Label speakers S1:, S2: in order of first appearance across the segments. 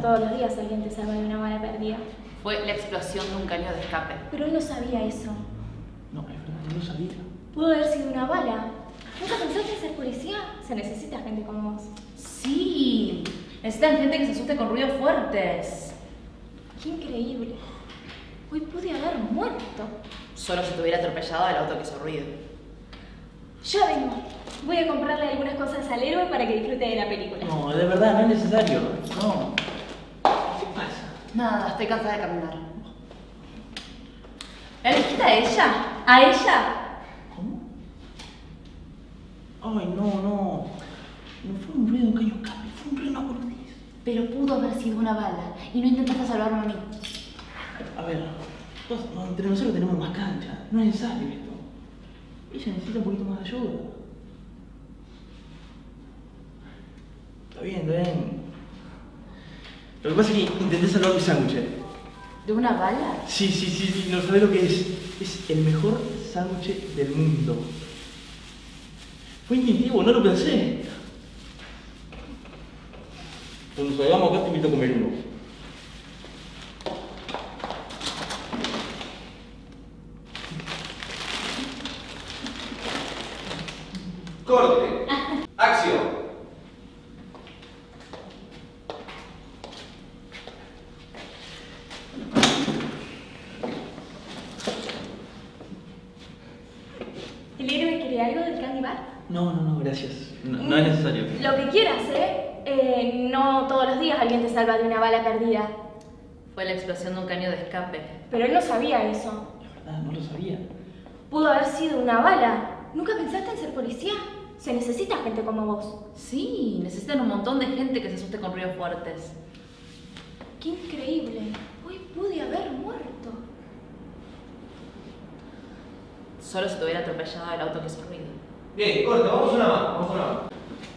S1: todos los días alguien te salva de una bala perdida.
S2: Fue la explosión de un caño de escape.
S1: Pero él no sabía eso.
S3: No, es verdad, no lo sabía.
S1: Pudo haber sido una bala. ¿Nunca pensaste en ser policía? Se necesita gente como vos.
S2: Sí, necesitan gente que se asuste con ruidos fuertes.
S1: ¡Qué increíble! Hoy pude haber muerto.
S2: Solo si te hubiera atropellado el auto que hizo ruido.
S1: Ya vengo. Voy a comprarle algunas cosas al héroe para que disfrute de la película.
S3: No, de verdad, no es necesario. No.
S2: Nada, estoy cansada de caminar. ¿La elegiste a ella? ¿A ella?
S3: ¿Cómo? Ay, no, no. No fue un ruido de un caño escape, fue un ruido una boludez.
S2: Pero pudo haber sido una bala y no intentaste salvarme a mí.
S3: A ver, entre nosotros tenemos más cancha. No es necesario esto. Ella necesita un poquito más de ayuda. Está bien, está bien. Lo que pasa es que intenté salvar mi sándwich.
S2: ¿De una bala?
S3: Sí, sí, sí, sí, no sabés lo que es. Es el mejor sándwich del mundo. Fue instintivo, no lo pensé. Cuando salgamos acá te invito a comer uno.
S4: Corte. Acción.
S1: ¿El héroe quiere algo del caníbal?
S3: No, no, no, gracias. No, no es necesario.
S1: Lo que quieras, ¿eh? Eh, No todos los días alguien te salva de una bala perdida.
S2: Fue la explosión de un caño de escape.
S1: Pero él no sabía eso.
S3: La verdad, no lo sabía.
S1: Pudo haber sido una bala. ¿Nunca pensaste en ser policía? Se necesita gente como vos.
S2: Sí, necesitan un montón de gente que se asuste con ruidos fuertes.
S1: ¡Qué increíble! Hoy pude haber muerto.
S2: Solo si te hubiera atropellado el auto que hizo ruido.
S4: Bien, corte, vamos una más, vamos una más.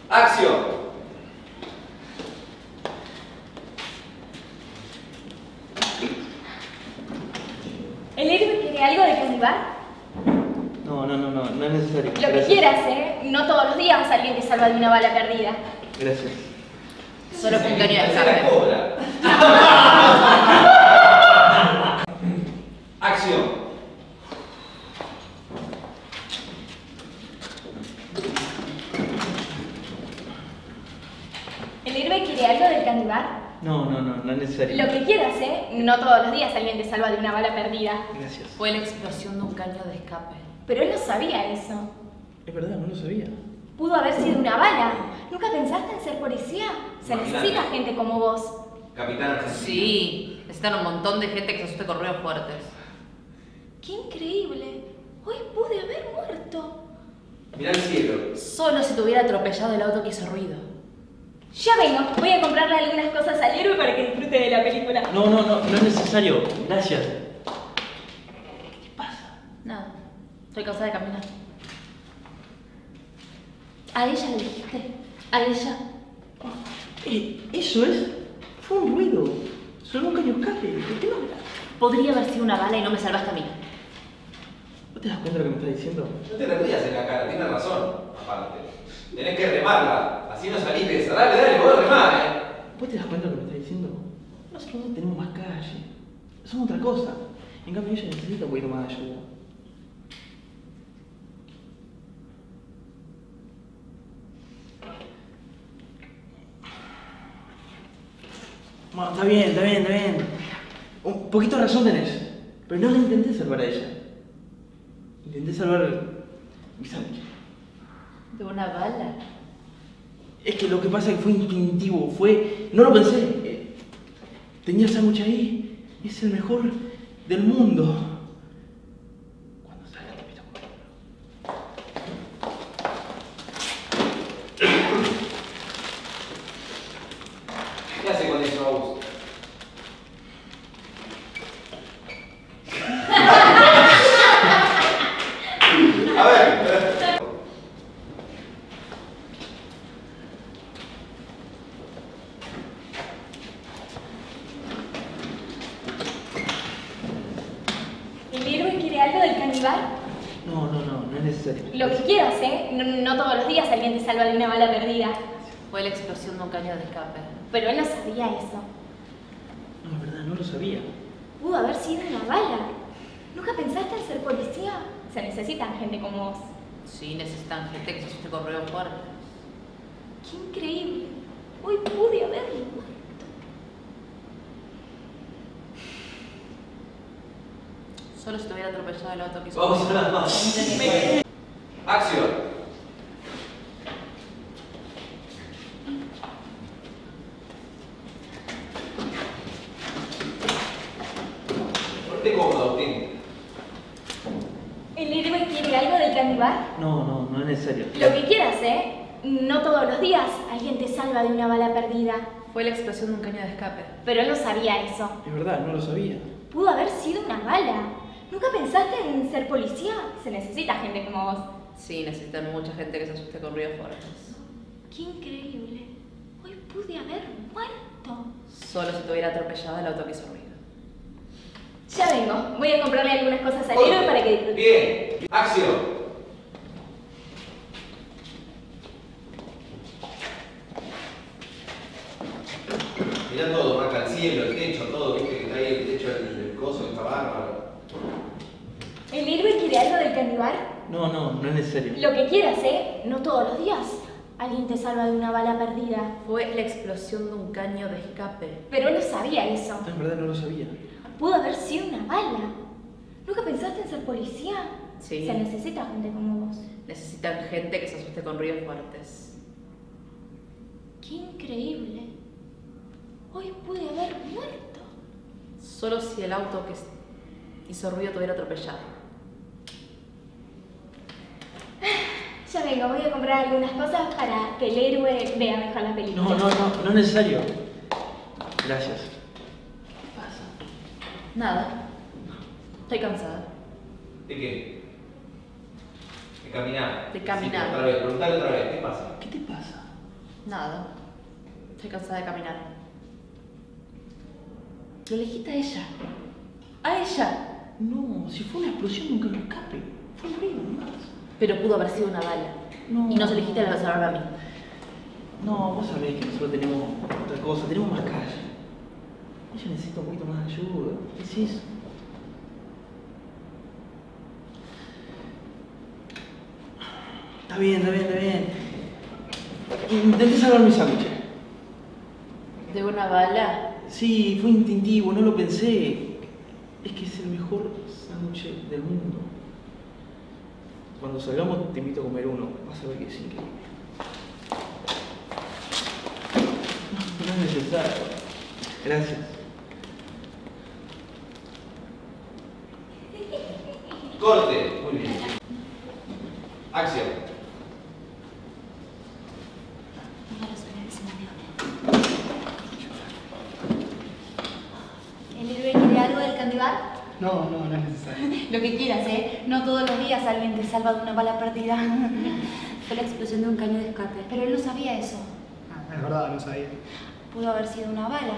S4: Acción.
S1: ¿El héroe quiere algo del caníbal?
S3: No, no, no, no, no es necesario.
S1: Lo que quieras, ¿eh? No todos los días alguien te salva de una bala perdida.
S3: Gracias.
S2: Solo caño de
S4: cobra. Acción.
S1: ¿El héroe quiere algo del caníbal?
S3: No, no, no, no es necesario.
S1: Lo que quieras, ¿eh? No todos los días alguien te salva de una bala perdida.
S3: Gracias.
S2: Fue la explosión de un caño de escape.
S1: Pero él no sabía eso.
S3: Es verdad, no lo sabía.
S1: Pudo haber sido una bala. ¿Nunca pensaste en ser policía? Se necesita gente como vos.
S4: Capitán.
S2: Sí, necesitan un montón de gente que se asuste con ruidos fuertes.
S1: ¡Qué increíble! Hoy pude haber muerto.
S4: Mira el cielo.
S2: Solo si te hubiera atropellado el auto que hizo ruido.
S1: Ya vengo. Voy a comprarle algunas cosas al héroe para que disfrute de la película.
S3: No, no, no, no es necesario. Gracias. ¿Qué pasa?
S2: Nada, estoy cansada de caminar. ¿A ella le dijiste? ¿A ella?
S3: Eh, eso es. Fue un ruido. Solo un caño escape. ¿De qué no hablas?
S2: Podría haber sido una bala y no me salvaste a mí.
S3: ¿No te das cuenta de lo que me estás diciendo?
S4: No te rías en la cara, tienes razón. Aparte. Tenés que remarla. Así no salís de esa. Dale, dale, vos remar, eh.
S3: ¿Vos te das cuenta de lo que me estás diciendo? Nosotros no tenemos más calle. Somos otra cosa. En cambio, ella necesita un poquito más de ayuda. Bueno, está bien, está bien, está bien. Un poquito de razón tenés. Pero no la intenté salvar a ella. Intenté salvar mi sándwich.
S2: ¿De una bala?
S3: Es que lo que pasa es que fue instintivo, fue. No lo pensé. eh, Tenía sándwich ahí. Es el mejor del mundo. Cuando salga te invito a comer.
S4: ¿Qué hace con eso, Agus? A ver.
S3: es necesario.
S1: Lo que quieras, ¿eh? No, no todos los días alguien te salva de una bala perdida.
S2: Fue la explosión de un caño de escape.
S1: Pero él no sabía eso.
S3: No, es verdad, no lo sabía.
S1: Pudo haber sido una bala. ¿Nunca pensaste en ser policía? Se necesitan gente como vos.
S2: Ruidos fuertes.
S1: ¡Qué increíble! Hoy pude haberlo muerto.
S2: Solo si te hubiera atropellado el auto que hizo.
S4: Vamos a las más. Acción. Ponte cómodo, Agustín.
S1: ¿El héroe quiere algo del caníbal?
S3: No, no, no es necesario.
S1: Lo que quieras, ¿eh? No todos los días alguien te salva de una bala perdida.
S2: Fue la explosión de un caño de escape.
S1: Pero él no sabía eso.
S3: Es verdad, no lo sabía.
S1: Pudo haber sido una bala. ¿Nunca pensaste en ser policía? Se necesita gente como vos.
S2: Sí, necesitan mucha gente que se asuste con ruidos fuertes.
S1: ¡Qué increíble! Hoy pude haber muerto.
S2: Solo si te hubiera atropellado el auto que hizo ruido.
S1: Ya vengo. Voy a comprarle algunas cosas al héroe para que disfrute.
S4: Bien. Acción. Mirá todo, marca el cielo, el techo, todo, viste que está ahí el techo del el coso, está bárbaro.
S1: ¿El héroe quiere algo del caníbal?
S3: No, no, no es necesario.
S1: Lo que quieras, ¿eh? No todos los días alguien te salva de una bala perdida.
S2: Fue la explosión de un caño de escape.
S1: Pero él no sabía eso.
S3: No, en verdad no lo sabía.
S1: Pudo haber sido una bala. ¿Nunca pensaste en ser policía?
S2: Sí.
S1: Se necesita gente como vos.
S2: Necesitan gente que se asuste con ruidos fuertes.
S1: ¡Qué increíble! Hoy pude haber muerto.
S2: Solo si el auto que hizo ruido te hubiera atropellado.
S1: Ya vengo, voy a comprar algunas cosas para que el héroe vea mejor la película.
S3: No, no, no, no es necesario. Gracias. ¿Qué pasa?
S2: Nada. Estoy cansada.
S4: ¿De qué? De caminar.
S2: De caminar.
S4: Sí, otra vez, preguntale otra vez, ¿qué pasa?
S3: ¿Qué te pasa?
S2: Nada. Estoy cansada de caminar. Lo elegiste a ella. A ella.
S3: No, si fue una explosión nunca lo escape. Fue un ruido nomás.
S2: Pero pudo haber sido una bala.
S3: No.
S2: Y nos elegiste a salvarme a mí.
S3: No, vos sabés que nosotros tenemos otra cosa, tenemos más calle. Ella necesita un poquito más de ayuda. ¿Qué es eso? Está bien, está bien, está bien. Intenté salvar mi sándwich.
S2: ¿De una bala?
S3: Sí, fue instintivo, no lo pensé. Es que es el mejor sándwich del mundo. Cuando salgamos te invito a comer uno. Vas a ver que es increíble. No, es necesario. Gracias.
S4: Corte. Muy bien. Acción.
S1: ¿El héroe quiere algo del caníbal?
S5: No, no, no es necesario.
S1: Lo que quieras, ¿eh? No todos los días alguien te salva de una bala perdida.
S6: Fue la explosión de un caño de escape.
S1: Pero él no sabía eso.
S5: Ah, es verdad, no sabía.
S1: Pudo haber sido una bala.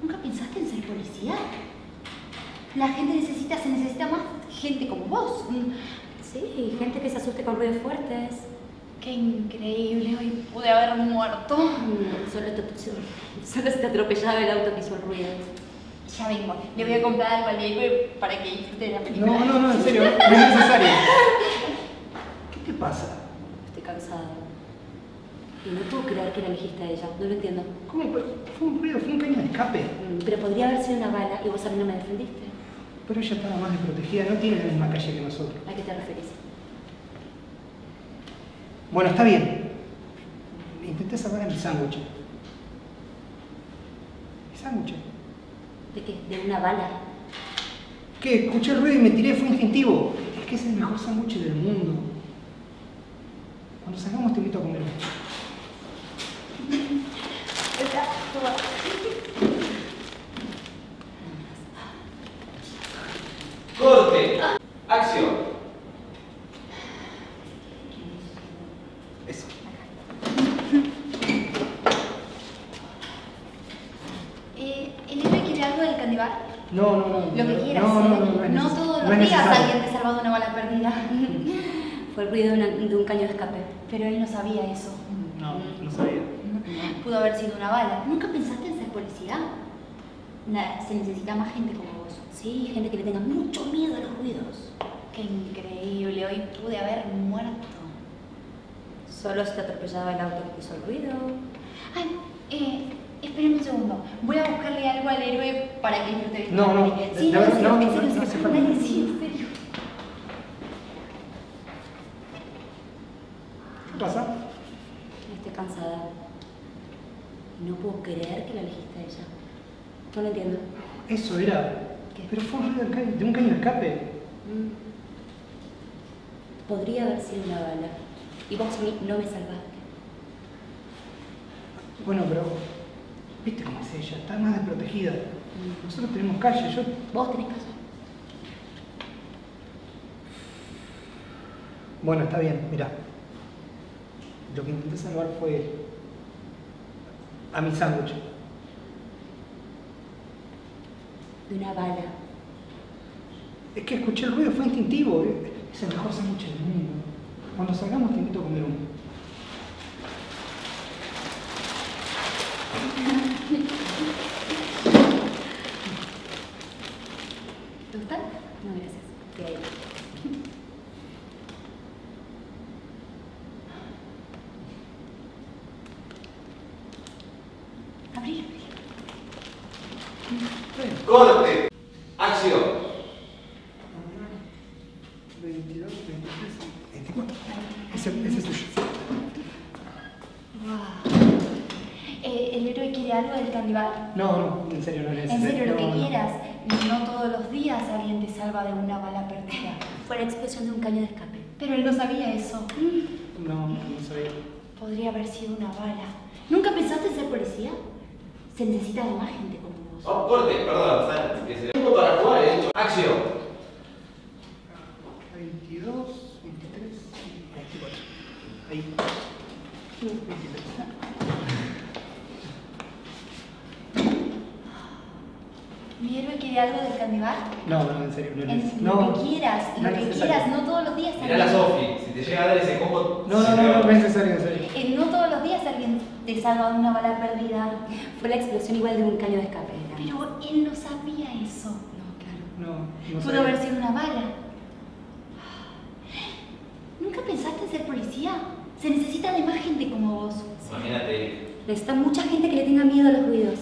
S1: ¿Nunca pensaste en ser policía? La gente necesita, se necesita más gente como vos.
S6: Sí, gente que se asuste con ruidos fuertes.
S1: Qué increíble, hoy pude haber muerto.
S6: Mm, Solo, te, solo se te atropellaba el auto que hizo el ruido.
S1: Ya vengo, le voy a comprar algo al héroe para que disfrute de la película.
S5: No, no, no, en serio, no es necesario. ¿Qué te pasa?
S6: Estoy cansada. Y no puedo creer que la elegiste a ella. No lo entiendo.
S5: ¿Cómo? fue? Fue un ruido, fue un caño de escape.
S6: Mm, Pero podría haber sido una bala y vos a mí no me defendiste.
S5: Pero ella estaba más desprotegida, no tiene la misma calle que nosotros.
S6: ¿A qué te referís?
S5: Bueno, está bien. Intenté salvar a mi sándwich. ¿Mi sándwich?
S6: ¿De qué? ¿De una bala?
S5: ¿Qué? Escuché el ruido y me tiré, fue instintivo. Es que es el mejor sándwich del mundo. Cuando salgamos te invito a comer.
S4: Corte. Acción.
S5: Eso.
S1: Eh, ¿El héroe quiere algo del caníbal?
S5: No, no, no.
S1: Lo que quieras,
S5: no, no,
S1: ¿eh?
S5: no, no, es neces-
S1: todos
S5: no
S1: los
S5: es
S1: días
S5: necesario.
S1: alguien te salva de una bala perdida.
S6: Fue el ruido de, una- de un caño de escape.
S7: Pero él no sabía eso.
S5: No, no sabía.
S7: Pudo haber sido una bala. ¿Nunca pensaste en ser policía? Se necesita más gente como vos.
S6: Sí, gente que le tenga mucho miedo a los ruidos.
S7: Qué increíble, hoy pude haber muerto.
S6: Solo se te atropellaba el auto que hizo el ruido.
S7: Ay, eh, un segundo. Voy a buscarle algo al héroe para que disfrute de
S5: No, no,
S7: Sí, no,
S5: no, no, no. ¿Qué pasa?
S6: Estoy cansada. No puedo creer que la elegiste a ella. No lo entiendo.
S5: Eso era.
S6: ¿Qué?
S5: Pero fue un ruido de un caño de escape.
S6: Mm. Podría haber sido una bala. Y vos a mí no me salvaste.
S5: Bueno, pero. ¿Viste cómo es ella? Está más desprotegida. Nosotros tenemos calle, yo.
S6: Vos tenés caso.
S5: Bueno, está bien, mira. Lo que intenté salvar fue. a mi sándwich.
S6: De una bala.
S5: Es que escuché el ruido, fue instintivo. eh. Es el mejor sándwich del mundo. Cuando salgamos te invito a comer uno.
S6: No,
S5: no, en serio, no es
S7: En
S5: necesario.
S7: serio, lo que
S5: No,
S7: quieras. No todos los días alguien te salva de una bala perdida.
S6: Fue la explosión de un caño de escape.
S7: Pero él no sabía eso.
S5: No, no sabía.
S7: Podría haber sido una bala. ¿Nunca pensaste en ser policía? Se necesita de más gente como vos.
S4: Oh, corte, perdón, Sara, que se tiempo para jugar, he dicho. ¡Acción!
S5: 22, 23, 24. Ahí. 23.
S7: ¿Mi héroe bar?
S5: No, no, en serio, no es necesario.
S7: lo
S5: No,
S7: que quieras,
S5: no
S7: lo que quieras, no todos los días
S4: Mirá la
S7: alguien.
S4: Sofi, si te llega a dar ese combo.
S5: No, no, no, no, no es necesario, en serio.
S7: Eh, no todos los días alguien te salva de una bala perdida.
S6: Fue la explosión igual de un caño de escape.
S7: Pero él no sabía eso.
S6: No, claro.
S5: No, no
S7: Pudo
S5: sabía.
S7: haber sido una bala. ¿Nunca pensaste en ser policía? Se necesita de más gente como vos.
S4: Imagínate,
S6: Necesita mucha gente que le tenga miedo a los ruidos.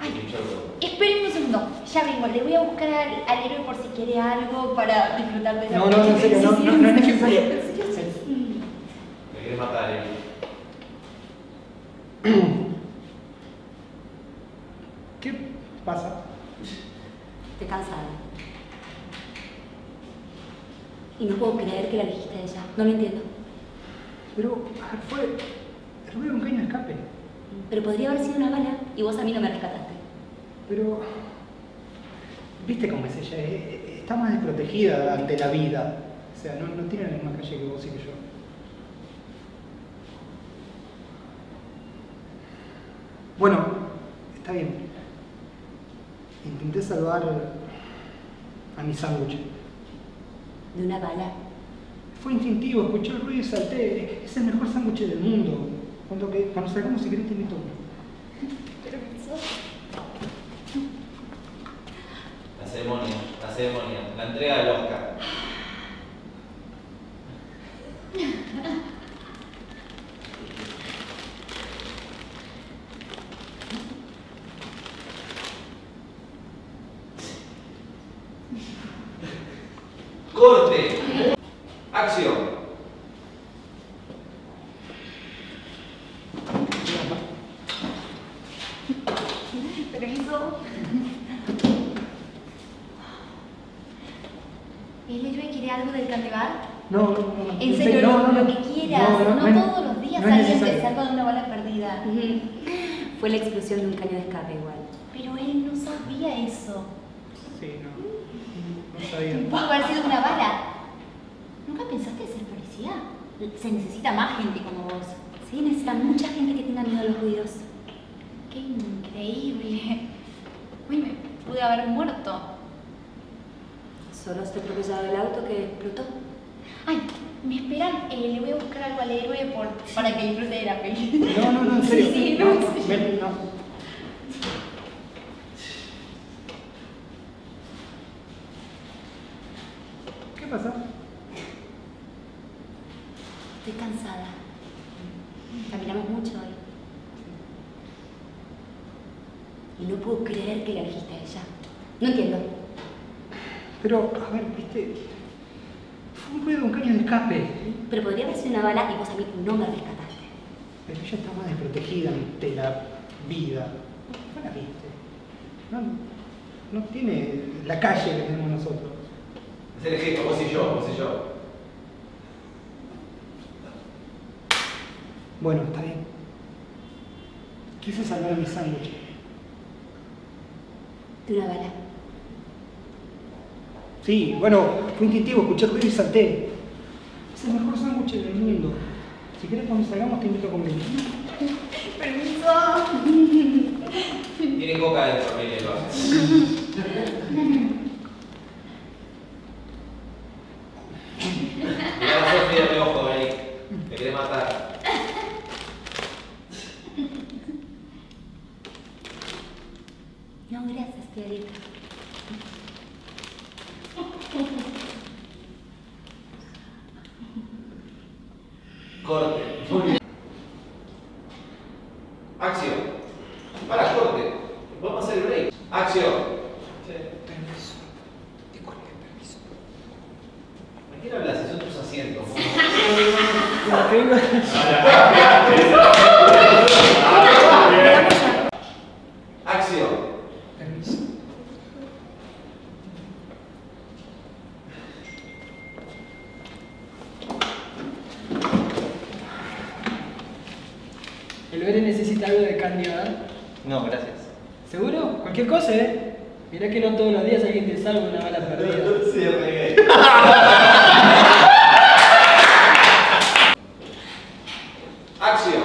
S7: Ay,
S4: un chorro.
S7: esperen un segundo. Ya vengo, le voy a buscar al, al héroe por si quiere algo para disfrutar de la
S5: No, no, no, en serio, no, no, no es necesario.
S4: Me querés matar, eh.
S5: ¿Qué pasa?
S6: Estoy cansada. Y no puedo creer que la elegiste a ella. No lo entiendo.
S5: Pero, fue de un caño de escape.
S6: Pero podría haber sido una bala y vos a mí no me rescataste.
S5: Pero, ¿viste cómo es ella? Eh, eh, Está más desprotegida ante la vida. O sea, no, no tiene la misma calle que vos y que yo. Bueno, está bien. Intenté salvar a mi sándwich.
S6: De una bala.
S5: Fue instintivo, escuché el ruido y salté. Es el mejor sándwich del mundo. Cuando, que, cuando salgamos, si querés, te invito uno.
S4: La ceremonia, la ceremonia, la entrega del Oscar. Corte. Acción.
S7: Permiso. ¿El héroe quiere algo del candy bar?
S5: No, no, no. no.
S7: En serio,
S5: no,
S7: lo,
S5: no,
S7: lo
S5: no.
S7: que quieras. No,
S5: es-
S7: todos los días
S5: no es
S7: alguien te
S5: necesario.
S7: salva de una bala perdida.
S6: Fue la explosión de un caño de escape igual.
S7: Pero él no sabía eso.
S5: Sí, no. No sabía.
S7: Pudo haber sido una bala. ¿Nunca pensaste en ser policía? Se necesita más gente como vos.
S6: Sí, necesita mucha gente que tenga miedo a los ruidos.
S7: ¡Qué increíble! Uy, me pude haber muerto.
S6: Solo se atropellado el auto que explotó.
S7: Ay,
S1: ¿Me esperan? Eh, le voy a buscar algo al héroe por, para que disfrute de la peli.
S5: No, no, no, en serio.
S1: Sí, sí,
S5: no,
S1: no,
S5: no. ¿Qué pasa?
S6: Estoy cansada. Caminamos mucho hoy. Y no puedo creer que la elegiste a ella. No entiendo.
S5: Pero, a ver, viste. Fue un ruido, un caño de escape.
S6: Pero podría haber sido una bala y vos a mí no me rescataste.
S5: Pero ella está más desprotegida ante la vida. ¿No la viste? No, no tiene la calle que tenemos nosotros.
S4: Es el ejemplo, vos y yo, vos y yo.
S5: Bueno, está bien. Quise salvar mi sándwich.
S6: De una bala.
S5: Sí, bueno, fue instintivo, escuché ruido y salté. Es el mejor sándwich del mundo. Si quieres cuando salgamos te invito a comer.
S1: Permiso.
S4: Tiene coca dentro, familia, lo hace. Mirá la Sofía de ojo ahí. Me quiere matar.
S6: No, gracias, Teodita.
S4: Corte. Muy bien. Acción. Para, corte. Vamos a hacer el break. Acción.
S5: Permiso. Disculpe, permiso.
S4: ¿A quién hablas? Si son tus asientos. Acción.
S5: Permiso.
S8: ¿El Bere necesita algo de candy, verdad?
S3: No, gracias.
S8: ¿Seguro? Cualquier cosa, ¿eh? Mirá que no todos los días alguien te salva una bala perdida.
S4: Sí, regué. Acción.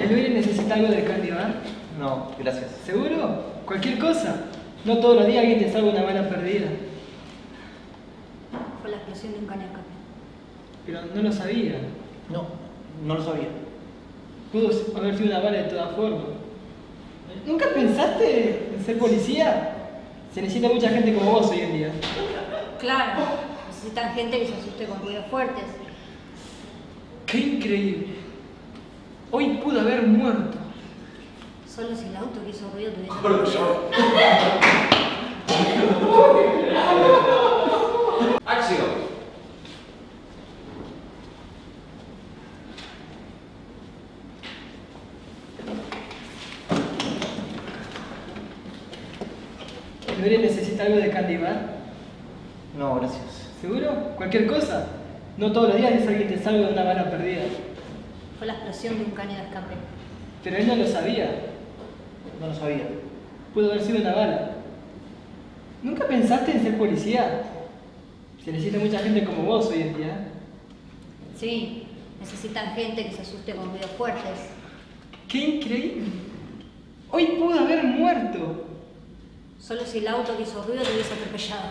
S8: ¿El Bere necesita algo de candy, verdad?
S3: No, gracias.
S8: ¿Seguro? Cualquier cosa. No todos los días alguien te salva una bala perdida.
S6: Fue la explosión de un cañón de escape.
S8: Pero no lo sabía.
S3: No, no lo sabía.
S8: Pudo haber sido una bala de todas formas. ¿Nunca pensaste en ser policía? Se necesita mucha gente como vos hoy en día.
S6: Claro, necesitan gente que se asuste con ruidos fuertes.
S8: ¡Qué increíble! Hoy pudo haber muerto.
S6: Solo si el auto que hizo ruido tuviese
S4: Corte. Acción.
S8: ¿El Bere necesita algo de candy, verdad?
S3: No, gracias.
S8: ¿Seguro? ¿Cualquier cosa? No todos los días es alguien te salva de una bala perdida.
S6: Fue la explosión de un cañón de escape.
S8: Pero él no lo sabía.
S3: No lo sabía.
S8: Pudo haber sido una bala. ¿Nunca pensaste en ser policía? Se necesita mucha gente como vos hoy en día.
S6: Sí, necesitan gente que se asuste con ruidos fuertes.
S8: ¡Qué increíble! Hoy pudo haber muerto.
S6: Solo si el auto que hizo ruido te hubiese atropellado.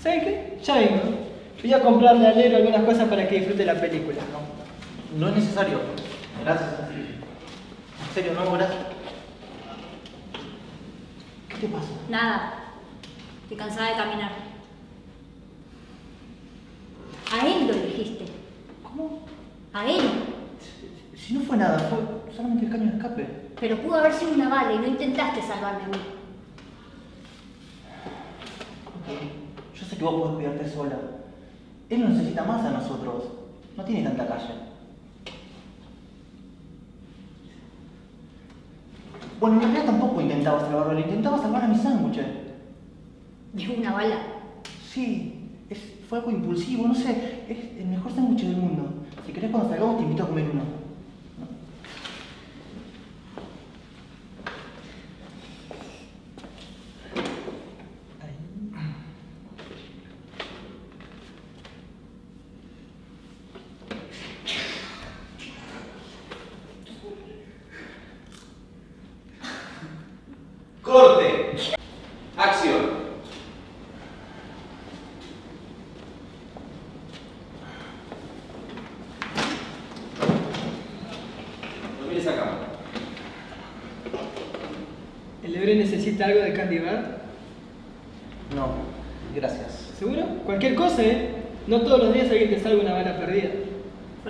S8: ¿Saben qué? Ya vengo. Voy a comprarle al héroe algunas cosas para que disfrute la película.
S3: No es necesario. Gracias. En serio, no, gracias. ¿Qué te pasa?
S6: Nada. Estoy cansada de caminar. A él lo elegiste.
S3: ¿Cómo?
S6: A él.
S3: Si no fue nada, fue solamente el caño de escape.
S6: Pero pudo haber sido una bala y no intentaste salvarme a mí.
S3: Ok, Yo sé que vos podés cuidarte sola. Él nos necesita más a nosotros. No tiene tanta calle. Bueno, en realidad tampoco intentaba salvarlo, le intentaba salvar a mi sándwich.
S6: De una bala.
S3: Sí, es, fue algo impulsivo, no sé, es el mejor sándwich del mundo. Si querés cuando salgamos te invito a comer uno.
S4: Corte. Acción. No mires a cámara.
S8: ¿El Lebre necesita algo de Candy Bar?
S3: No, gracias.
S8: ¿Seguro? Cualquier cosa, ¿eh? No todos los días alguien te salga una bala perdida.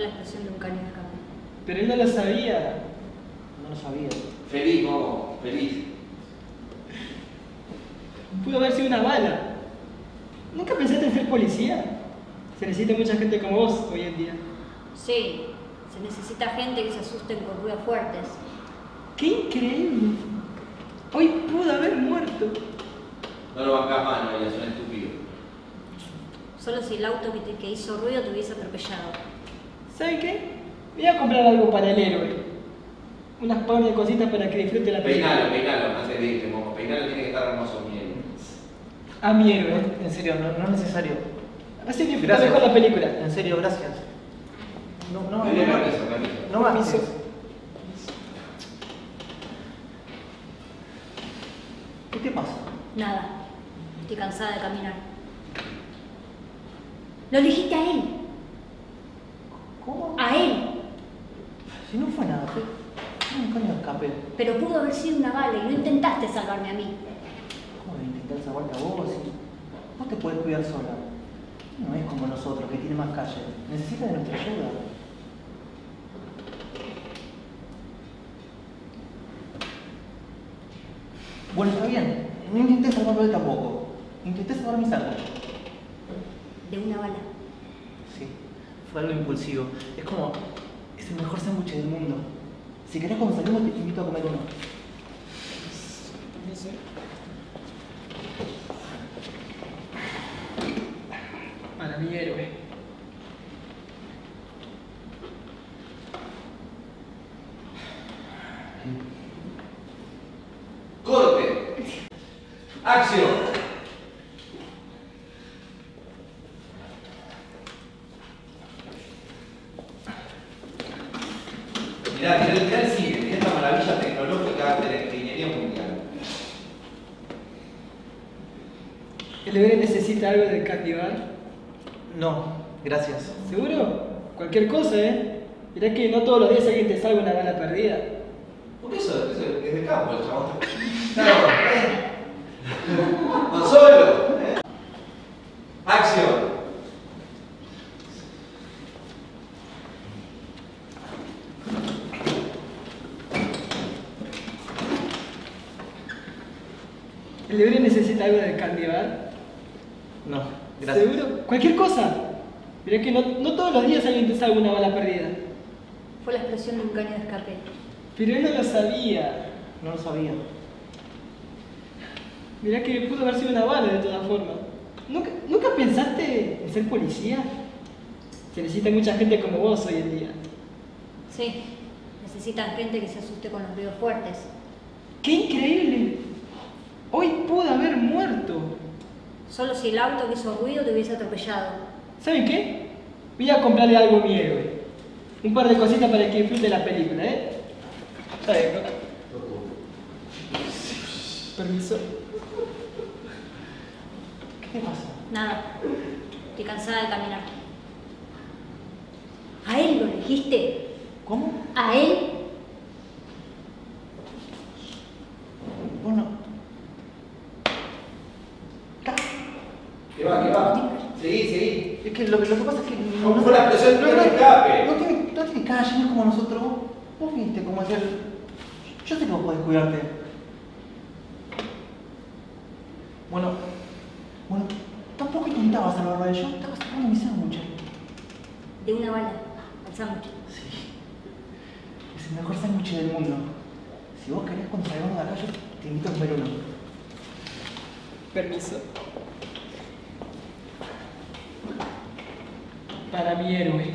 S6: Fue la explosión de un cañón de escape.
S8: Pero él no lo sabía.
S3: No lo sabía.
S4: Feliz, Momo, feliz.
S8: Pudo haber sido una bala. ¿Nunca pensaste en ser policía? Se necesita mucha gente como vos hoy en día.
S6: Sí, se necesita gente que se asusten con ruidos fuertes.
S8: ¡Qué increíble! Hoy pudo haber muerto.
S4: No lo bancás más, no, es un estúpido.
S6: Solo si el auto que, te- que hizo ruido te hubiese atropellado.
S8: ¿Saben qué? Voy a comprar algo para el héroe. Unas par de cositas para que disfrute la película.
S4: Peinalo, peinalo, antes de irte, Momo. Peinalo tiene que estar hermoso, miren.
S8: A mi héroe.
S3: En serio, no, no es necesario.
S8: Así disfruta mejor la película.
S3: En serio, gracias. No, no, no, no, no me avises. ¿Qué te pasa?
S6: Nada, estoy cansada de caminar. Lo elegiste a él,
S3: ¿Cómo?
S6: a él.
S3: Si no fue nada, fue un caño de escape.
S6: Pero pudo haber sido una bala y no intentaste salvarme a mí.
S3: ¿Cómo voy a intentar salvarte a vos? Si vos te podés cuidar sola. No es como nosotros, que tiene más calle. Necesita de nuestra ayuda. Bueno, está bien. No intenté salvarlo él tampoco. Intenté salvar mi sándwich.
S6: De una bala.
S3: Fue algo impulsivo. Es como, es el mejor sándwich del mundo. Si querés cuando salimos te invito a comer uno.
S8: Para mi héroe.
S4: Corte. Acción. Mirá, mirá, mirá el cine, mirá esta maravilla tecnológica de la ingeniería mundial.
S8: ¿El héroe necesita algo de Candy Bar?
S3: No, gracias.
S8: ¿Seguro? Cualquier cosa, ¿eh? Mirá no todos los días alguien te salga una bala perdida.
S4: Porque eso, eso es de campo el chabón. Claro, eh. No solo. ¿eh? Acción.
S8: ¿El héroe necesita algo de Candy Bar?
S3: No, gracias.
S8: ¿Seguro? Cualquier cosa. Mirá que no, no todos los días alguien te salga una bala perdida.
S6: Fue la explosión de un cañón de escape.
S8: Pero él no lo sabía.
S3: No lo sabía.
S8: Mirá que pudo haber sido una bala de todas formas. ¿Nunca, ¿Nunca pensaste en ser policía? Se necesita mucha gente como vos hoy en día.
S6: Sí, necesitan gente que se asuste con los ruidos fuertes.
S8: ¡Qué increíble! Hoy pudo haber muerto.
S6: Solo si el auto que hizo ruido te hubiese atropellado.
S8: ¿Saben qué? Voy a comprarle algo a mi héroe. Un par de cositas para que disfrute la película, ¿eh? ¿Saben? no? Permiso.
S3: ¿Qué te pasa?
S6: Nada, estoy cansada de caminar. ¿A él lo elegiste?
S3: ¿Cómo?
S6: ¿A él?
S3: Bueno.
S4: ¿Qué va? ¿Qué va? Seguí, seguí.
S3: Es que lo, lo que pasa es que.
S4: ¿Cómo fue la explosión? No, no escape.
S3: No tiene, no tiene calle, no es como nosotros. Vos, viste cómo es él. Yo sé que vos podés cuidarte. Bueno, bueno, tampoco intentaba salvarlo a él. Yo estaba salvando mi sándwich.
S6: De una bala, al sándwich.
S3: Sí. Es el mejor sándwich del mundo. Si vos querés cuando salgamos de acá, yo te invito a comer uno.
S8: Permiso. Para mi héroe.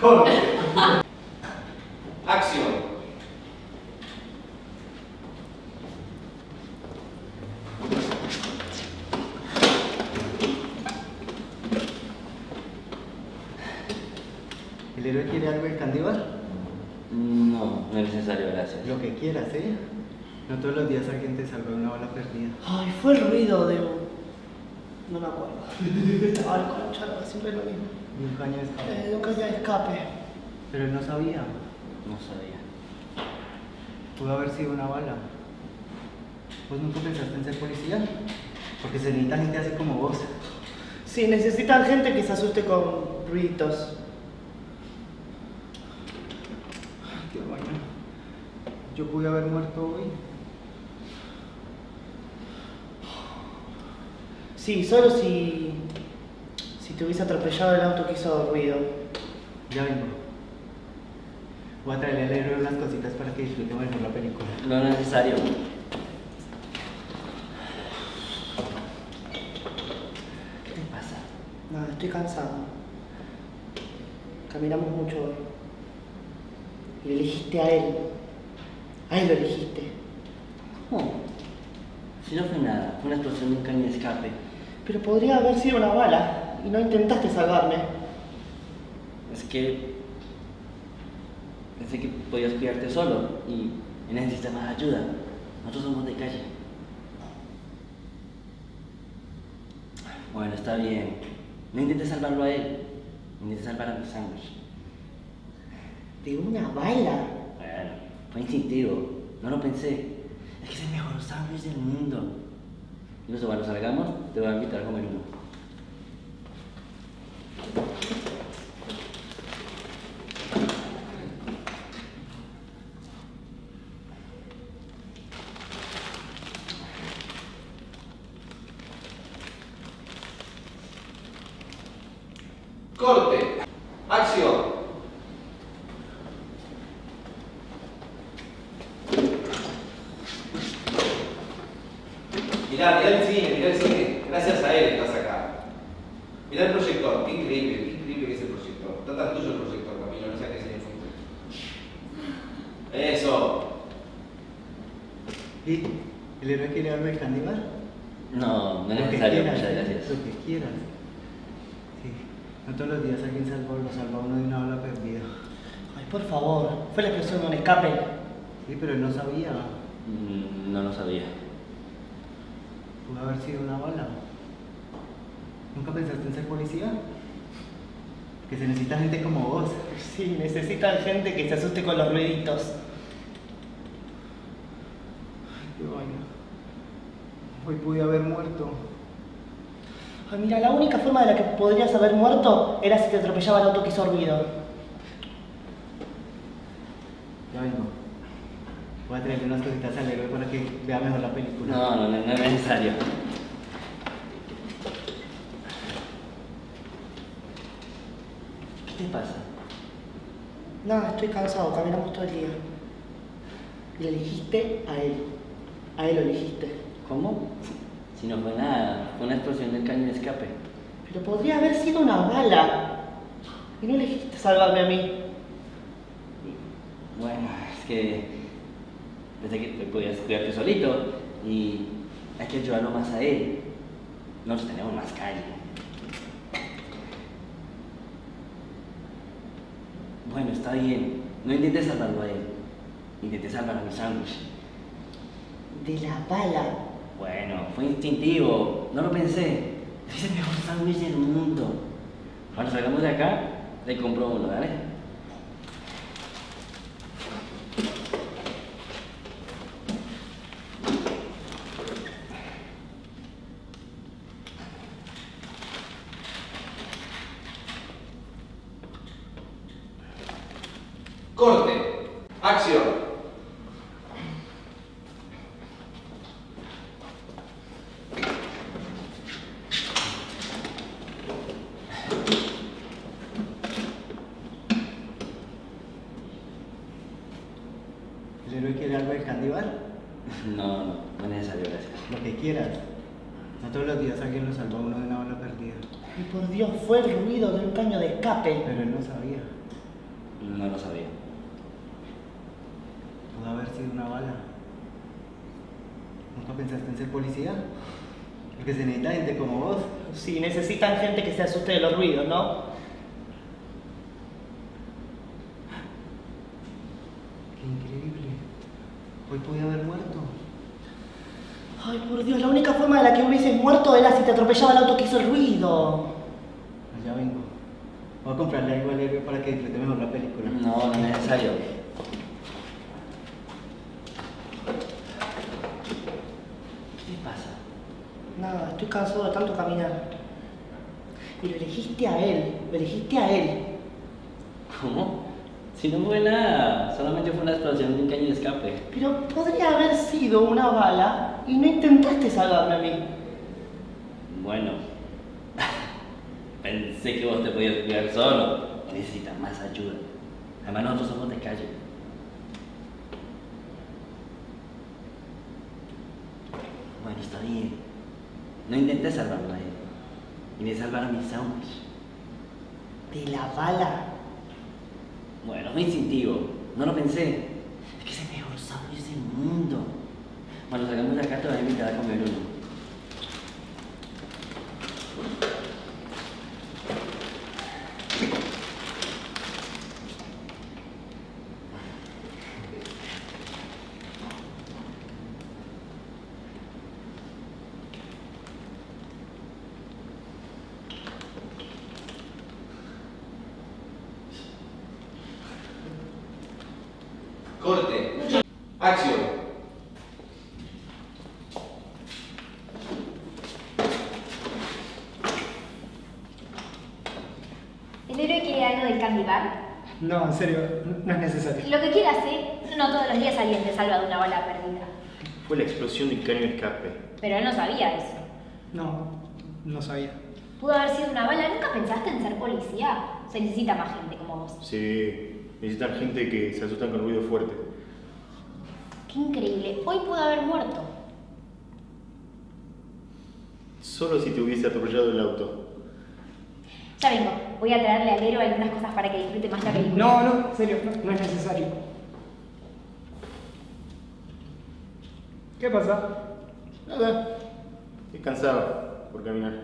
S4: Corte. Acción.
S9: ¿El héroe quiere algo del candibar?
S10: No, no es necesario, gracias.
S9: Lo que quieras, ¿eh? No todos los días alguien te salva de una bala perdida.
S11: Ay, fue el ruido de. No me acuerdo. Ay, concha, siempre lo mismo.
S9: Y un caño de escape.
S11: Eh, de un caña de escape.
S9: Pero él no sabía.
S10: No sabía.
S9: Pudo haber sido una bala. ¿Vos nunca pensaste en ser policía? Porque se necesita gente así como vos.
S11: Sí, necesitan gente que se asuste con ruiditos.
S9: Qué vaina. Yo pude haber muerto hoy.
S11: Sí, solo si. si te hubiese atropellado el auto que hizo ruido.
S9: Ya vengo. Voy a traerle al héroe unas cositas para que disfrute mejor la película.
S10: No es necesario. ¿Qué te pasa?
S11: No, estoy cansado. Caminamos mucho hoy. Y le elegiste a él. A él lo elegiste.
S10: ¿Cómo? Si no fue nada, fue una explosión de un caño de escape.
S11: Pero podría haber sido una bala. Y no intentaste salvarme.
S10: Es que pensé que podías cuidarte solo y necesitas más ayuda. Nosotros somos de calle. Bueno, está bien. No intentes salvarlo a él. Intentes salvar a mi sándwich.
S11: De una bala.
S10: Bueno, fue instintivo. No lo pensé. Es que es el mejor sándwich del mundo. Incluso cuando salgamos, te voy a invitar a comer uno.
S4: Corte. Acción. Mirá, mirá el cine, mirá el cine. Gracias a él estás acá. Mirá el proyector. Qué increíble, qué increíble que es el proyector. Está tan tuyo el proyector, Camilo. No sé a qué se fuiste. Eso.
S9: ¿Y el héroe quiere algo del candibar?
S10: No, no es
S9: Lo que
S10: necesario,
S9: quieras,
S10: muchas gracias.
S9: Lo que quieras. Sí. No todos los días alguien salva, lo salva a uno de una bala perdida.
S11: Ay, por favor. Fue la explosión de un escape.
S9: Sí, pero él no sabía.
S10: Mm, No lo sabía.
S9: Pudo haber sido una bala. ¿Nunca pensaste en ser policía? Que se necesita gente como vos.
S11: Sí, necesitan gente que se asuste con los ruiditos.
S9: Qué vaina. Hoy pude haber muerto.
S11: Ay, mira, la única forma de la que podrías haber muerto era si te atropellaba el auto que hizo ruido.
S9: Ya vengo. Voy a traerle unas cositas al héroe para que vea mejor la película.
S10: No, no, no, no es necesario. ¿Qué te pasa?
S11: No, estoy cansado, caminamos todo el día. Y le elegiste a él. A él lo elegiste.
S10: ¿Cómo? Si no fue nada, fue una explosión del caño de escape.
S11: Pero podría haber sido una bala. Y no elegiste salvarme a mí.
S10: Bueno, es que pensé que podías cuidarte solito y hay que ayudarlo más a él. Nosotros tenemos más calle. Bueno, está bien. No intentes salvarlo a él. Intenté salvar a mi sándwich.
S11: De la bala.
S10: Bueno, fue instintivo. No lo pensé. Es el mejor sándwich del mundo. Cuando salgamos de acá, le compro uno, ¿vale?
S4: Corte. Acción.
S9: ¿El héroe quiere algo del candibar?
S10: No, no, no es necesario, gracias.
S9: Lo que quieras. No todos los días alguien lo salva a uno de una bala perdida.
S11: Y por Dios, fue el ruido de un caño de escape.
S9: Pero él no sabía.
S10: No lo sabía.
S9: Pudo haber sido una bala. ¿Nunca pensaste en ser policía? Porque se necesita gente como vos.
S11: Sí, necesitan gente que se asuste de los ruidos, ¿no?
S5: Increíble. Hoy podía haber muerto.
S11: Ay, por Dios, la única forma de la que hubieses muerto era si te atropellaba el auto que hizo el ruido.
S10: Ya vengo. Voy a comprarle algo al héroe para que disfrutemos la película.
S9: No, no es necesario.
S10: ¿Qué te pasa?
S11: Nada, estoy cansado de tanto caminar. Y lo elegiste a él, lo elegiste a él.
S10: ¿Cómo? Si no fue nada, solamente fue una explosión de un caño de escape.
S11: Pero podría haber sido una bala y no intentaste salvarme a mí.
S10: Bueno, pensé que vos te podías cuidar solo. Necesitas más ayuda. Además, nosotros somos de calle. Bueno, está bien. No intenté salvarlo a él. Y me salvar a mi sándwich.
S11: ¿De la bala?
S10: Bueno, fue instintivo. No lo pensé. Es que es el mejor sándwich del mundo. Bueno, sacamos la carta de invitar a comer uno.
S4: Corte. Acción.
S12: ¿El héroe quiere algo del candy bar?
S5: No, en serio, no- es necesario.
S12: Lo que quiera hacer, no todos los días alguien te salva de una bala perdida.
S13: Fue la explosión del caño de escape.
S12: Pero él no sabía eso.
S5: No, no sabía.
S12: Pudo haber sido una bala. ¿Nunca pensaste en ser policía? Se necesita más gente como vos.
S13: Sí, necesitan gente que se asustan con ruido fuerte.
S12: Qué increíble. Hoy pudo haber muerto.
S13: Solo si te hubiese atropellado el auto.
S12: Ya vengo. Voy a traerle al héroe algunas cosas para que disfrute más la película.
S5: No, no, en serio, no, no es necesario. ¿Qué pasa?
S13: Nada. Estoy cansado por caminar.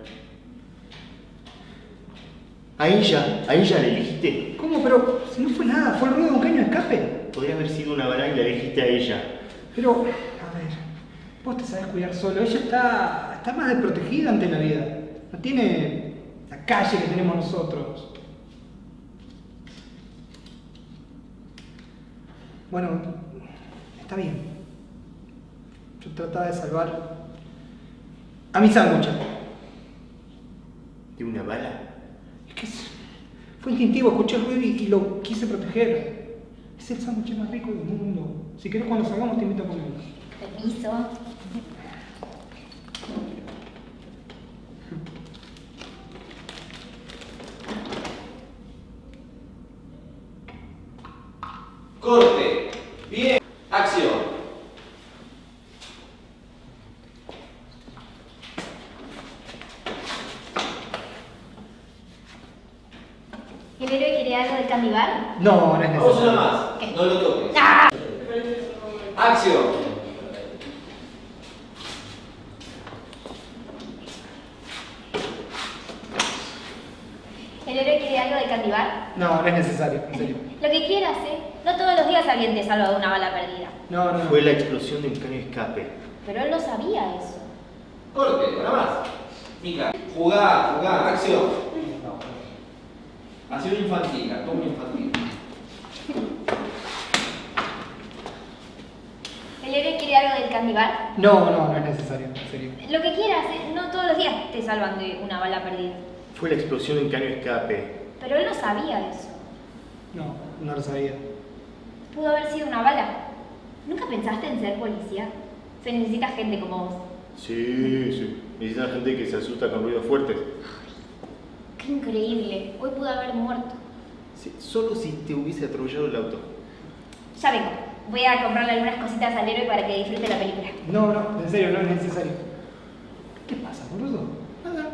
S13: A ella, a ella la elegiste.
S5: ¿Cómo? Pero si no fue nada, fue el ruido de un caño de escape.
S13: Podría haber sido una bala y la elegiste a ella.
S5: Pero, a ver, vos te sabés cuidar solo. Ella está, está más desprotegida ante la vida. No tiene la calle que tenemos nosotros. Bueno, está bien. Yo trataba de salvar a mi sándwich.
S13: ¿De una bala?
S5: Es que fue instintivo, escuché el ruido y, y lo quise proteger. Es el sándwich más rico del mundo. Si querés cuando salgamos te invito a comer.
S12: Permiso.
S4: Corte. Bien. Acción.
S12: ¿El héroe quiere algo del candy bar?
S5: No, no es
S4: Vamos una
S5: necesario.
S4: más. No lo toques.
S12: ¡Ah!
S4: Acción.
S12: ¿El héroe quiere algo del candy bar?
S5: No, no es necesario, en serio.
S12: Lo que quieras, ¿eh? No todos los días alguien te salva de una bala perdida.
S5: No, no, no.
S13: Fue la explosión de un caño de escape.
S12: Pero él no sabía eso.
S4: Corte. Una más. Mica. Jugá, jugá. Acción. Ha sido infantil, actuó muy infantil.
S12: ¿El héroe quiere algo del candy bar?
S5: No, no, no es necesario, en serio.
S12: Lo que quieras, ¿eh? No todos los días te salvan de una bala perdida.
S13: Fue la explosión de un caño escape.
S12: Pero él no sabía eso.
S5: No, no lo sabía.
S12: Pudo haber sido una bala. ¿Nunca pensaste en ser policía? Se necesita gente como vos.
S13: Sí, sí. Necesitan gente que se asusta con ruidos fuertes.
S12: Qué increíble. Hoy pudo haber muerto.
S13: Sí, solo si te hubiese atropellado el auto.
S12: Ya vengo. Voy a comprarle algunas cositas al héroe para que disfrute la película.
S5: No, no, en serio, no es necesario. ¿Qué pasa, boludo? Nada.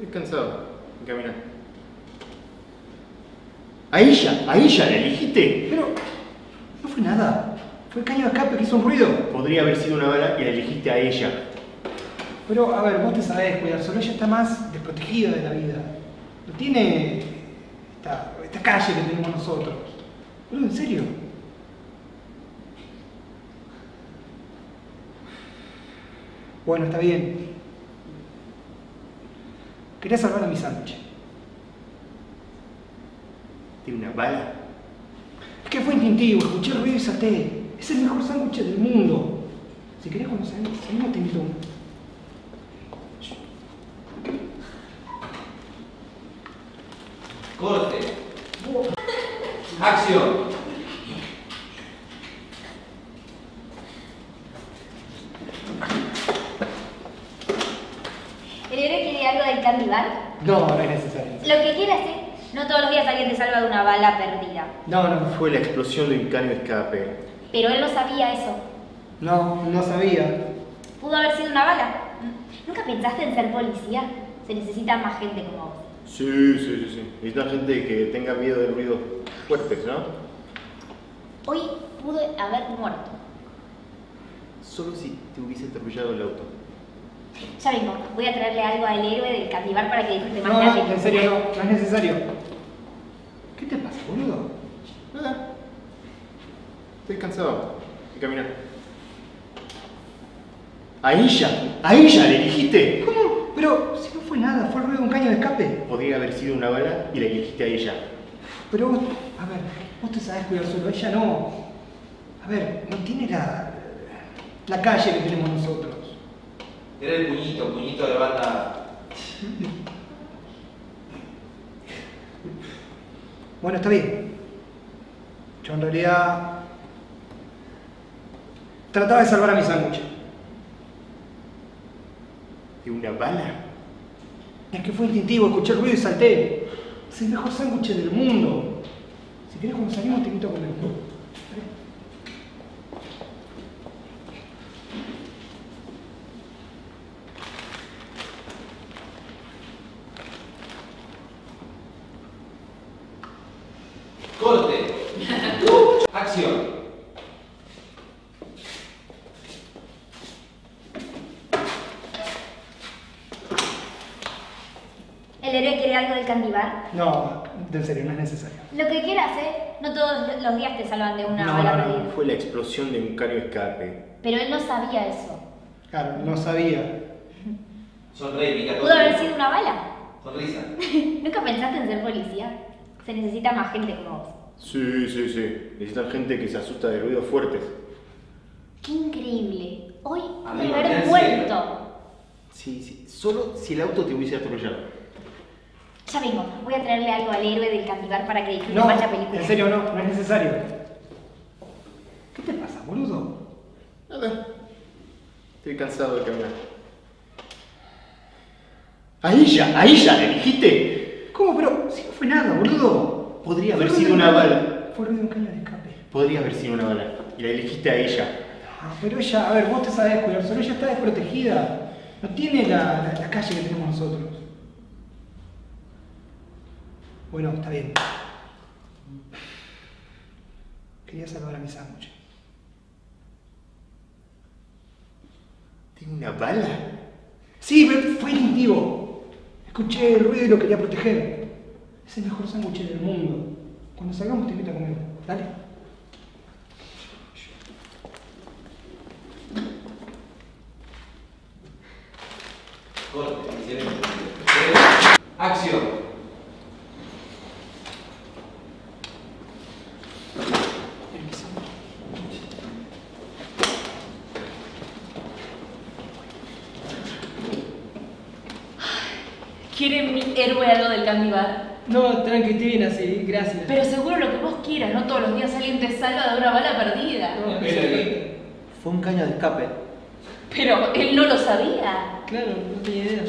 S13: Estoy cansado de caminar. A ella, a ella la elegiste.
S5: Pero no fue nada. Fue el caño de escape que hizo un ruido.
S13: Podría haber sido una bala y la elegiste a ella.
S5: Pero, a ver, vos te sabés cuidar solo. Ella está más desprotegida de la vida. No tiene esta, esta calle que tenemos nosotros. Boludo, en serio. Bueno, está bien. Quería salvar a mi sándwich.
S13: ¿Tiene una bala?
S5: Es que fue instintivo, escuché el ruido y salté. Es el mejor sándwich del mundo. Si querés salimos, salimos te invito.
S4: Corte. Acción.
S12: ¿El héroe quiere algo del candy bar?
S5: No, no es necesario.
S12: Lo que quiera hacer. No todos los días alguien te salva de una bala perdida.
S13: No, no. Fue la explosión de un caño escape.
S12: Pero él no sabía eso.
S5: No, no sabía.
S12: Pudo haber sido una bala. ¿Nunca pensaste en ser policía? Se necesita más gente como vos.
S13: Sí, sí, sí, sí. Necesita gente que tenga miedo de ruidos fuertes, ¿no?
S12: Hoy pude haber muerto.
S13: Solo si te hubiese atropellado el auto.
S12: Ya vengo, voy a traerle algo al héroe del candibar para que disfrute más
S5: No, no, en serio no, no es necesario. ¿Qué te pasa, boludo?
S13: Nada. Estoy cansado de caminar. A ella, a ella le dijiste.
S5: ¿Cómo? Pero si no fue nada, fue el ruido de un caño de escape.
S13: Podría haber sido una bala y le elegiste a ella.
S5: Pero vos, a ver, vos te sabés cuidar solo, ella no. A ver, no tiene la, la calle que tenemos nosotros.
S4: Era el puñito, puñito de banda.
S5: Bueno, está bien. Yo en realidad trataba de salvar a mi sándwich.
S13: ¿De una bala?
S5: Es que fue instintivo, escuché el ruido y salté. Es el mejor sándwich del mundo. Si querés cuando salimos te invito a comer.
S4: Corte. Acción.
S12: ¿El héroe quiere algo del candibar?
S5: No, en serio, no es necesario.
S12: Lo que quiera hacer, no todos los días te salvan de una
S5: No,
S12: bala
S5: no, no.
S13: Fue la explosión de un de escape.
S12: Pero él no sabía eso.
S5: Claro, no sabía.
S4: Sonreí, pica
S12: ¿Pudo haber sido una bala?
S4: Sonrisa.
S12: ¿Nunca pensaste en ser policía? Se necesita más gente como vos.
S13: Sí, sí, sí. Necesitan gente que se asusta de ruidos fuertes.
S12: ¡Qué increíble! Hoy
S4: Amigo,
S12: haber
S4: ¿qué
S12: muerto.
S13: Sí, sí. Solo si el auto te hubiese atropellado.
S12: Ya vengo, voy a traerle algo al héroe del candibar para que disfrute
S5: No,
S12: más la película.
S5: en serio, no, no es necesario. ¿Qué te pasa, boludo?
S13: Nada. Estoy cansado de caminar. A ella, a ella le dijiste.
S5: ¿Cómo? Pero si no fue nada, boludo.
S13: Podría haber sido una bala.
S5: Fue ruido de un caño de escape.
S13: Podría haber sido una bala. Y la elegiste a ella.
S5: Ah, pero ella, a ver, vos te sabés cuidar solo, ella está desprotegida. No tiene la, la- la calle que tenemos nosotros. Bueno, está bien. Quería salvar a mi sándwich.
S13: ¿Tiene una bala?
S5: Sí, fue instintivo. Escuché el ruido y lo quería proteger. Es el mejor sándwich del mundo. Cuando salgamos te invito a comer. Dale.
S4: Acción.
S2: ¿Quiere mi héroe algo del candibar?
S8: No, tranqui, estoy bien así, gracias.
S2: Pero seguro lo que vos quieras, no todos los días alguien te salva de una bala perdida.
S8: No,
S4: aquí.
S3: Fue un caño de escape.
S2: Pero él no lo sabía.
S8: Claro, no tenía idea.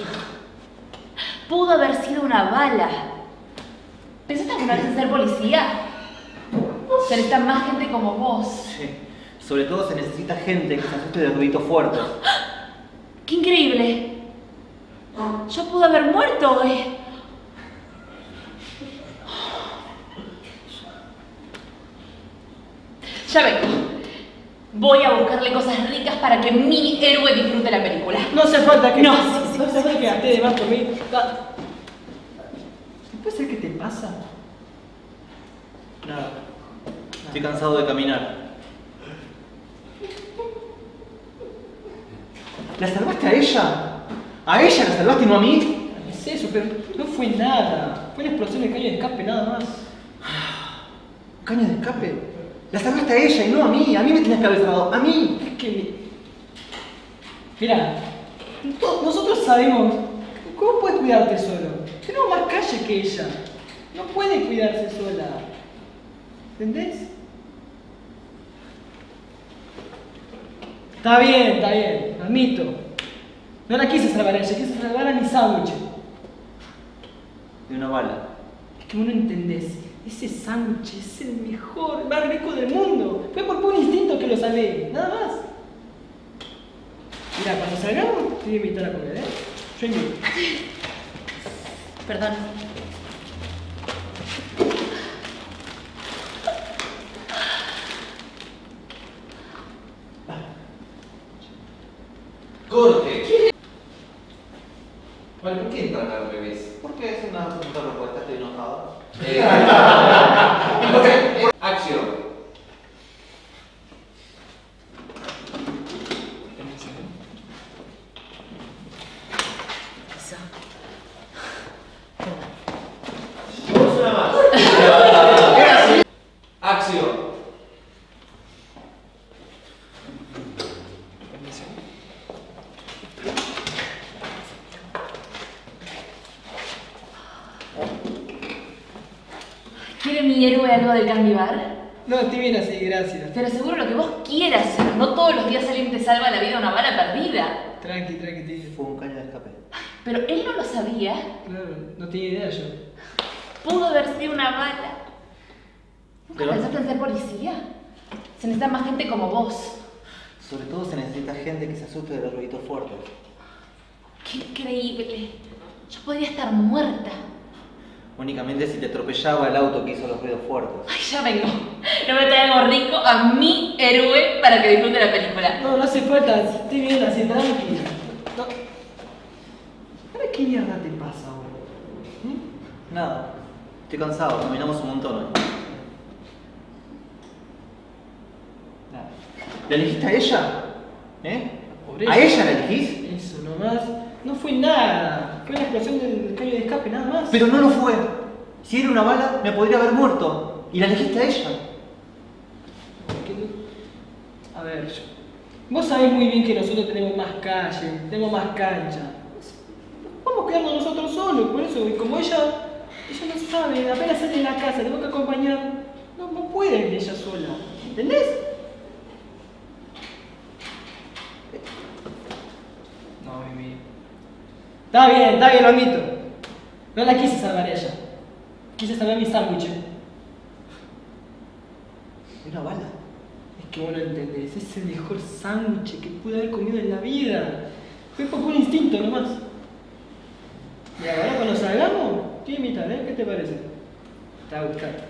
S2: Pudo haber sido una bala. ¿Pensaste alguna vez en ser policía? Se necesita más gente como vos.
S3: Sí. Sobre todo se necesita gente que se asuste de ruiditos fuertes.
S2: ¡Qué increíble! Yo pude haber muerto hoy. Ya vengo. Voy a buscarle cosas ricas para que mi héroe disfrute la película.
S8: No hace falta que.
S2: No, sí, sí,
S8: no hace falta que gasté de más por mí. Ah. ¿Puede ser que te pasa?
S3: Nada. Estoy cansado de caminar.
S5: ¿La salvaste a ella? ¿A ella la salvaste y no a mí?
S8: No es eso, pero no fue nada. Fue una explosión de caño de escape nada más.
S5: ¿Caño de escape? La salvaste a ella y no a mí. A mí me tenías que haber salvado. A mí.
S8: Es que. Mira, nosotros sabemos. ¿Cómo puedes cuidarte solo? Tenemos más calle que ella. No puede cuidarse sola. ¿Entendés? Está bien, está bien, admito. No la quise salvar a ella, quise salvar a mi sándwich.
S10: De una bala.
S8: Es que vos no entendés. Ese sándwich es el mejor, el más rico del mundo. Fue por puro instinto que lo salvé, nada más. Mira, cuando salgamos, te voy a invitar a comer, ¿eh? Yo invito.
S2: Perdón.
S4: Corte. ¿Por qué entran al revés?
S9: ¿Por qué es una pregunta respuesta? Estoy enojado.
S4: Eh, ok, Acción.
S2: Eso.
S4: Vamos una más. Acción.
S2: ¿Quiere mi héroe algo del candy bar?
S8: No, estoy bien así, gracias.
S2: Pero seguro lo que vos quieras hacer. No todos los días alguien te salva la vida de una bala perdida.
S8: Tranqui, tranqui, tío.
S9: Fue un caño de escape.
S2: Pero él no lo sabía.
S8: Claro, no tenía idea yo.
S2: Pudo haber sido una bala. ¿Nunca
S9: Pero-
S2: pensaste en ser policía? Se necesita más gente como vos.
S9: Sobre todo se necesita gente que se asuste de los ruiditos fuertes.
S2: Qué increíble. Yo podría estar muerta.
S9: Únicamente si te atropellaba el auto que hizo los ruidos fuertes.
S2: Ay, ya vengo. No me traigo rico a mi héroe para que disfrute la película.
S8: No, no hace falta, estoy bien así, tranqui. No. ¿Ahora qué mierda te pasa ahora? ¿Mm?
S9: Nada. Estoy cansado, caminamos un montón hoy.
S5: Nada. ¿La elegiste a ella? ¿Eh? ¿A ella la elegís?
S8: Eso nomás. No fue nada. Fue una explosión del caño de escape, nada más.
S5: Pero no lo fue. Si era una bala, me podría haber muerto. Y la elegiste a ella.
S8: A ver, yo- vos sabés muy bien que nosotros tenemos más calle, tenemos más cancha. Vamos a quedarnos nosotros solos, por eso, y como ella, ella no sabe, apenas sale de la casa, tengo que acompañar. No, no puede ir ella sola, ¿entendés? No, mi Está bien, está bien, lo admito. No la quise salvar a ella. Quise salvar mi sándwich.
S5: Una bala.
S8: Es que vos no entendés, es el mejor sándwich que pude haber comido en la vida. Fue por un instinto nomás. Y ahora cuando salgamos, te voy a invitar, ¿eh? ¿Qué te parece? Te va.